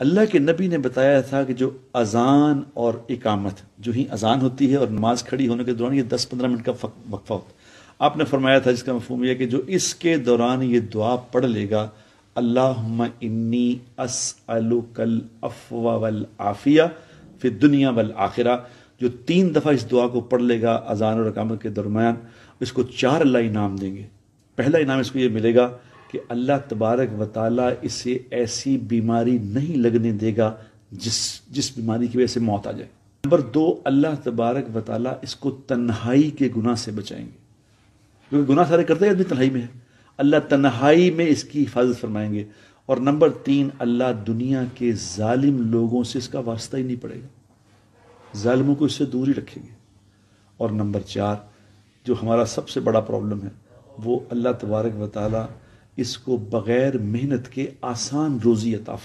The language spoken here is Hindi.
अल्लाह के नबी ने बताया था कि जो अजान और इकामत, जो ही अजान होती है और नमाज़ खड़ी होने के दौरान ये दस पंद्रह मिनट का वक्फा होता आपने फरमाया था, जिसका मफहम यह कि जो इसके दौरान ये दुआ पढ़ लेगा अल्लाह इन्नी असअलुकल अफवा वल आफिया फिर दुनिया वल आखिरा। जो तीन दफ़ा इस दुआ को पढ़ लेगा अजान और अकामत के दरमियान, इसको चार अल्लाह इनाम देंगे। पहला इनाम इसको ये मिलेगा कि अल्लाह तबारक व इसे ऐसी बीमारी नहीं लगने देगा जिस जिस बीमारी की वजह से मौत आ जाए। नंबर दो, अल्लाह तबारक व इसको तन्हाई के गुनाह से बचाएँगे। क्योंकि गुनाह सारे करते हैं तन्हाई में है। अल्लाह तन्हाई में इसकी हिफाजत फरमाएँगे। और नंबर तीन, अल्लाह दुनिया के जालिम लोगों से इसका वास्ता ही नहीं पड़ेगा। जालिमों को इससे दूर ही रखेंगे। और नंबर चार, जो हमारा सबसे बड़ा प्रॉब्लम है, वो अल्लाह तबारक व ताली इसको बग़ैर मेहनत के आसान रोज़ी अता